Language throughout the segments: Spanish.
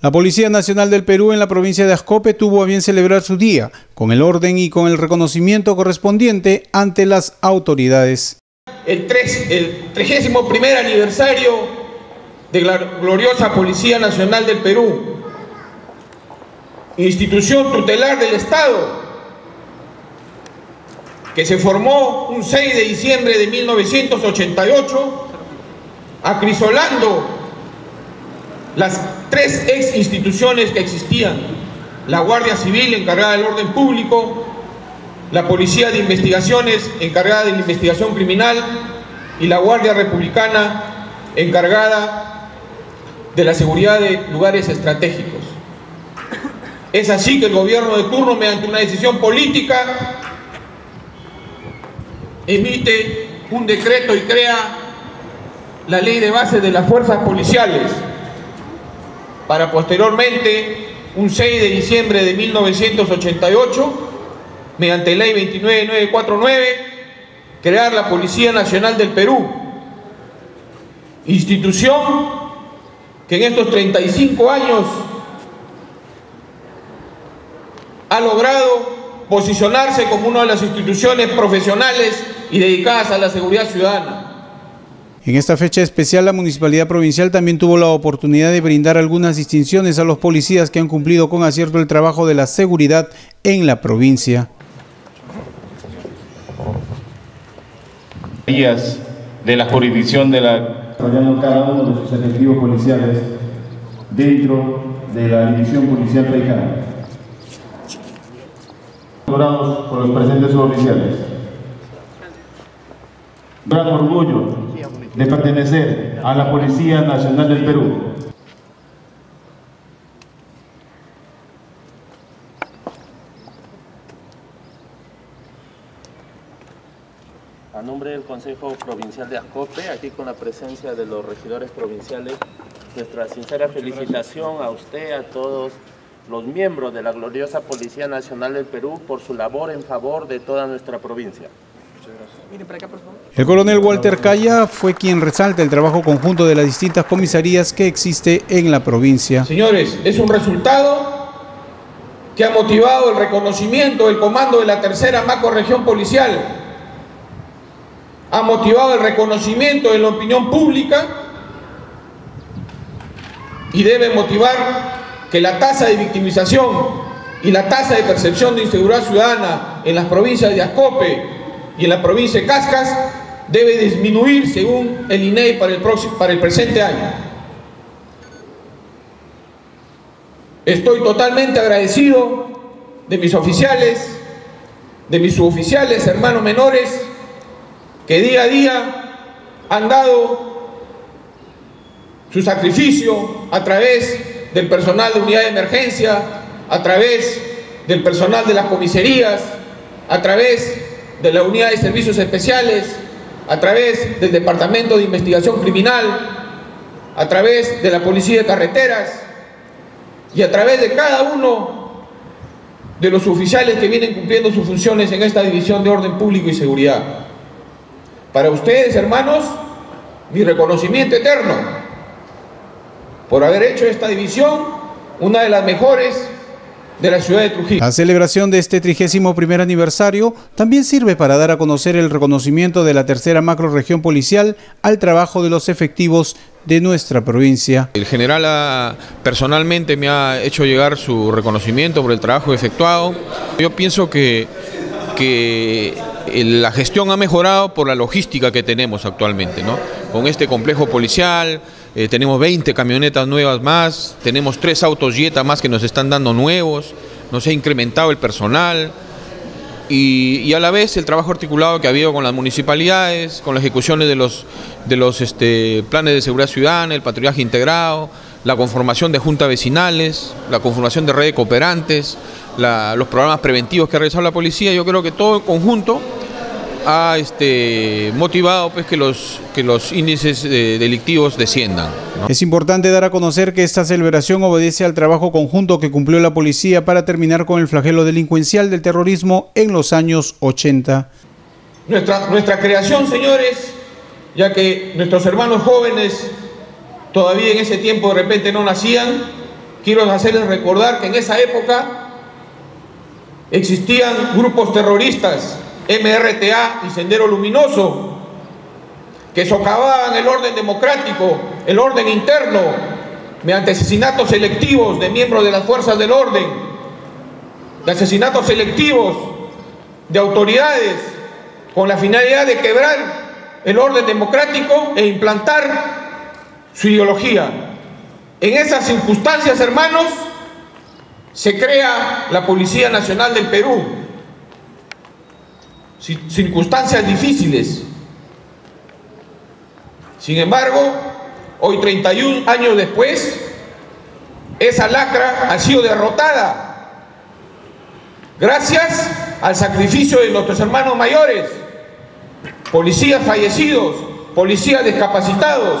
La Policía Nacional del Perú en la provincia de Ascope tuvo a bien celebrar su día, con el orden y con el reconocimiento correspondiente ante las autoridades. El, 31 aniversario de la gloriosa Policía Nacional del Perú, institución tutelar del Estado, que se formó un 6 de diciembre de 1988, acrisolando las tres ex instituciones que existían, la Guardia Civil encargada del orden público, la Policía de Investigaciones encargada de la investigación criminal y la Guardia Republicana encargada de la seguridad de lugares estratégicos. Es así que el gobierno de turno, mediante una decisión política, emite un decreto y crea la ley de base de las fuerzas policiales, para posteriormente, un 6 de diciembre de 1988, mediante ley 29949, crear la Policía Nacional del Perú, institución que en estos 35 años ha logrado posicionarse como una de las instituciones profesionales y dedicadas a la seguridad ciudadana. En esta fecha especial, la Municipalidad Provincial también tuvo la oportunidad de brindar algunas distinciones a los policías que han cumplido con acierto el trabajo de la seguridad en la provincia. de la jurisdicción de la desarrollando cada uno de sus efectivos policiales dentro de la división policial precana. por los presentes suboficiales. Gran orgullo de pertenecer a la Policía Nacional del Perú. A nombre del Consejo Provincial de Ascope, aquí con la presencia de los regidores provinciales, nuestra sincera felicitación a usted, a todos los miembros de la gloriosa Policía Nacional del Perú por su labor en favor de toda nuestra provincia. El coronel Walter Calla fue quien resalta el trabajo conjunto de las distintas comisarías que existe en la provincia. Señores, es un resultado que ha motivado el reconocimiento del comando de la tercera macro-región policial, ha motivado el reconocimiento de la opinión pública y debe motivar que la tasa de victimización y la tasa de percepción de inseguridad ciudadana en las provincias de Ascope, y en la provincia de Cascas debe disminuir según el INEI para el, próximo, para el presente año. Estoy totalmente agradecido de mis oficiales, de mis suboficiales, hermanos menores, que día a día han dado su sacrificio a través del personal de unidad de emergencia, a través del personal de las comisarías, a través de la Unidad de Servicios Especiales, a través del Departamento de Investigación Criminal, a través de la Policía de Carreteras y a través de cada uno de los oficiales que vienen cumpliendo sus funciones en esta División de Orden Público y Seguridad. Para ustedes, hermanos, mi reconocimiento eterno por haber hecho esta división una de las mejores de la ciudad de Trujillo. La celebración de este 31 aniversario también sirve para dar a conocer el reconocimiento de la tercera macroregión policial al trabajo de los efectivos de nuestra provincia. El general personalmente me ha hecho llegar su reconocimiento por el trabajo efectuado. Yo pienso que, que la gestión ha mejorado por la logística que tenemos actualmente, ¿no? Con este complejo policial, eh, tenemos 20 camionetas nuevas más, tenemos tres autos Jetta más que nos están dando nuevos, nos ha incrementado el personal y, a la vez el trabajo articulado que ha habido con las municipalidades, con las ejecuciones de los, de los este, planes de seguridad ciudadana, el patrullaje integrado, la conformación de juntas vecinales, la conformación de redes cooperantes, los programas preventivos que ha realizado la policía, yo creo que todo en conjunto ha este, motivado pues, que, los, que los índices eh, delictivos desciendan. Es importante dar a conocer que esta celebración obedece al trabajo conjunto que cumplió la policía para terminar con el flagelo delincuencial del terrorismo en los años 80. nuestra, nuestra creación, señores, ya que nuestros hermanos jóvenes todavía en ese tiempo de repente no nacían, quiero hacerles recordar que en esa época existían grupos terroristas, MRTA y Sendero Luminoso, que socavaban el orden democrático, el orden interno, mediante asesinatos selectivos de miembros de las fuerzas del orden, de asesinatos selectivos de autoridades, con la finalidad de quebrar el orden democrático e implantar su ideología. En esas circunstancias, hermanos, se crea la Policía Nacional del Perú. Circunstancias difíciles. Sin embargo, hoy 31 años después, esa lacra ha sido derrotada gracias al sacrificio de nuestros hermanos mayores, policías fallecidos, policías discapacitados,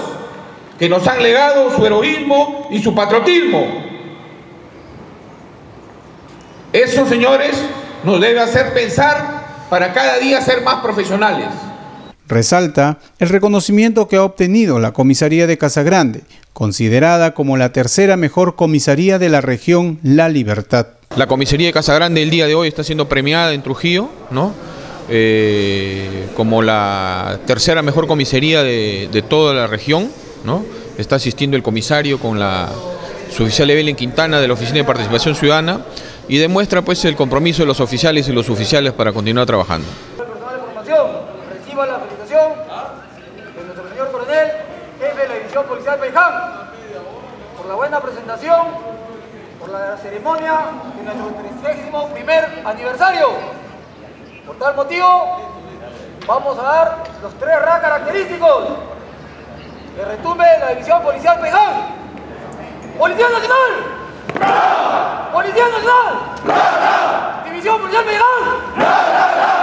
que nos han legado su heroísmo y su patriotismo. Eso, señores, nos debe hacer pensar para cada día ser más profesionales. Resalta el reconocimiento que ha obtenido la comisaría de Casagrande, considerada como la tercera mejor comisaría de la región La Libertad. La comisaría de Casagrande el día de hoy está siendo premiada en Trujillo, ¿no? Eh, como la tercera mejor comisaría de, toda la región, ¿no? Está asistiendo el comisario con la su oficial Evelyn Quintana de la Oficina de Participación Ciudadana y demuestra pues el compromiso de los oficiales y los oficiales para continuar trabajando. reciba la felicitación de nuestro señor coronel, jefe de la división policial Peiján, por la buena presentación por la ceremonia de nuestro 31 primer aniversario. Por tal motivo, vamos a dar los tres RA característicos que retumbe la División Policial Peján. ¡Policía Nacional! ¡Policía Nacional! División Policial Peján!